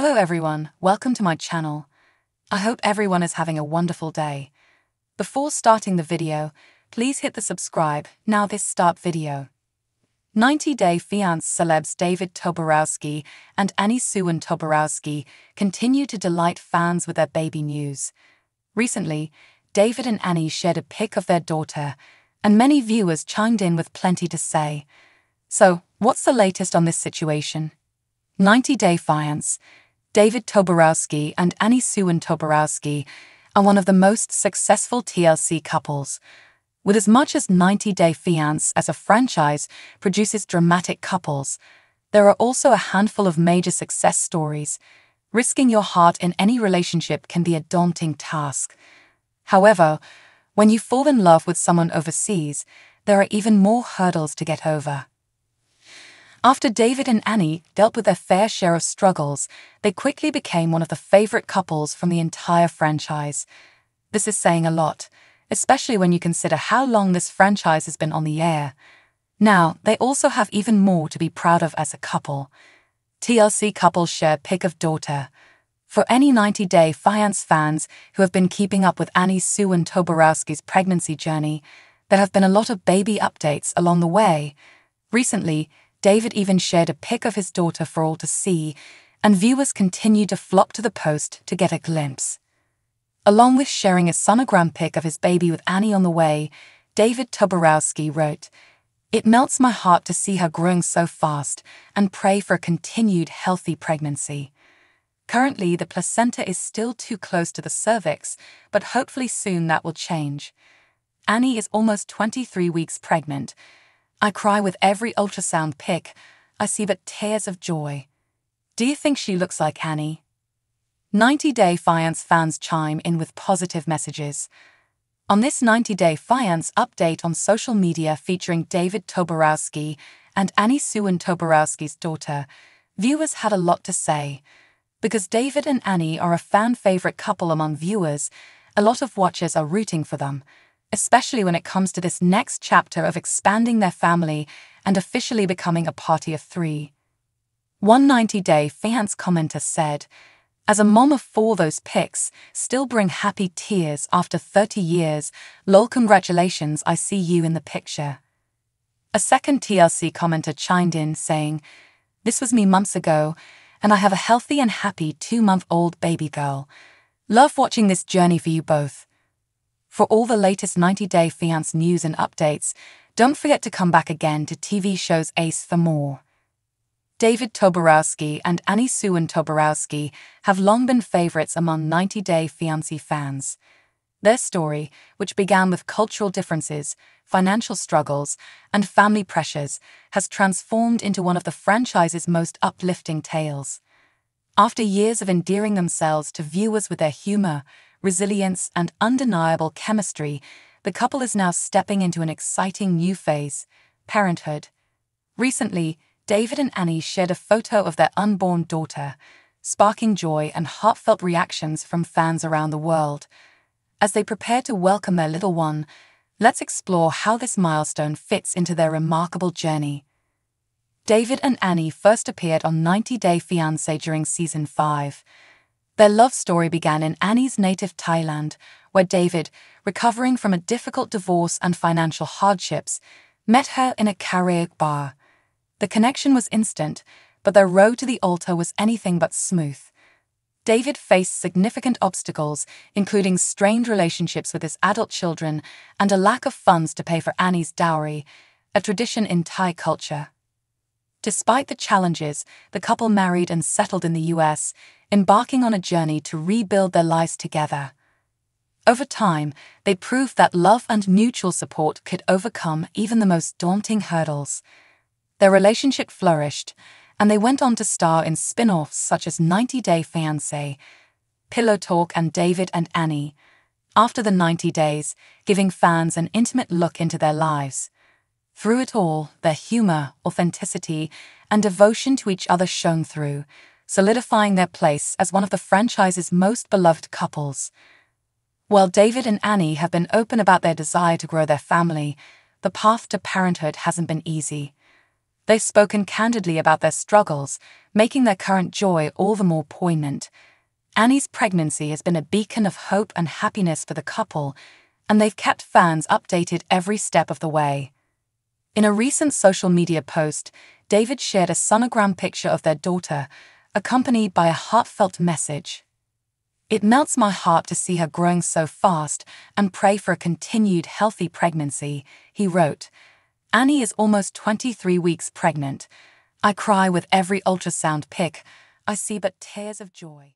Hello everyone, welcome to my channel. I hope everyone is having a wonderful day. Before starting the video, please hit the subscribe, now this start video. 90 Day Fiancé celebs David Toborowsky and Annie Suwan Toborowsky continue to delight fans with their baby news. Recently, David and Annie shared a pic of their daughter, and many viewers chimed in with plenty to say. So, what's the latest on this situation? 90 Day Fiancé, David Toborowsky and Annie Suwan Toborowsky are one of the most successful TLC couples. With as much as 90 Day Fiancé as a franchise produces dramatic couples, there are also a handful of major success stories. Risking your heart in any relationship can be a daunting task. However, when you fall in love with someone overseas, there are even more hurdles to get over. After David and Annie dealt with their fair share of struggles, they quickly became one of the favorite couples from the entire franchise. This is saying a lot, especially when you consider how long this franchise has been on the air. Now, they also have even more to be proud of as a couple. TLC couples share pic of daughter. For any 90 Day Fiancé fans who have been keeping up with Annie Suwan Toborowsky's pregnancy journey, there have been a lot of baby updates along the way. Recently, David even shared a pic of his daughter for all to see, and viewers continued to flock to the post to get a glimpse. Along with sharing a sonogram pic of his baby with Annie on the way, David Toborowsky wrote, It melts my heart to see her growing so fast and pray for a continued healthy pregnancy. Currently, the placenta is still too close to the cervix, but hopefully soon that will change. Annie is almost 23 weeks pregnant, I cry with every ultrasound pic. I see but tears of joy. Do you think she looks like Annie? 90 Day Fiancé fans chime in with positive messages. On this 90 Day Fiancé update on social media featuring David Toborowsky and Annie Suwan Toborowsky's daughter, viewers had a lot to say. Because David and Annie are a fan favorite couple among viewers, a lot of watchers are rooting for them especially when it comes to this next chapter of expanding their family and officially becoming a party of three. 190 Day Fiancé commenter said, As a mom of four, those pics still bring happy tears after 30 years. Lol, congratulations, I see you in the picture. A second TLC commenter chimed in saying, This was me months ago, and I have a healthy and happy two month old baby girl. Love watching this journey for you both. For all the latest 90 Day Fiancé news and updates, don't forget to come back again to TV shows Ace for more. David Toborowsky and Annie Suwan Toborowsky have long been favorites among 90 Day Fiancé fans. Their story, which began with cultural differences, financial struggles, and family pressures, has transformed into one of the franchise's most uplifting tales. After years of endearing themselves to viewers with their humor, resilience, and undeniable chemistry, the couple is now stepping into an exciting new phase parenthood. Recently, David and Annie shared a photo of their unborn daughter, sparking joy and heartfelt reactions from fans around the world. As they prepare to welcome their little one, let's explore how this milestone fits into their remarkable journey. David and Annie first appeared on 90 Day Fiancé during season 5. Their love story began in Annie's native Thailand, where David, recovering from a difficult divorce and financial hardships, met her in a karaoke bar. The connection was instant, but their road to the altar was anything but smooth. David faced significant obstacles, including strained relationships with his adult children and a lack of funds to pay for Annie's dowry, a tradition in Thai culture. Despite the challenges, the couple married and settled in the US, embarking on a journey to rebuild their lives together. Over time, they proved that love and mutual support could overcome even the most daunting hurdles. Their relationship flourished, and they went on to star in spin offs such as 90 Day Fiancé, Pillow Talk, and David and Annie. After the 90 days, giving fans an intimate look into their lives. Through it all, their humor, authenticity, and devotion to each other shone through, solidifying their place as one of the franchise's most beloved couples. While David and Annie have been open about their desire to grow their family, the path to parenthood hasn't been easy. They've spoken candidly about their struggles, making their current joy all the more poignant. Annie's pregnancy has been a beacon of hope and happiness for the couple, and they've kept fans updated every step of the way. In a recent social media post, David shared a sonogram picture of their daughter, accompanied by a heartfelt message. It melts my heart to see her growing so fast and pray for a continued healthy pregnancy, he wrote. Annie is almost 23 weeks pregnant. I cry with every ultrasound pic. I see but tears of joy.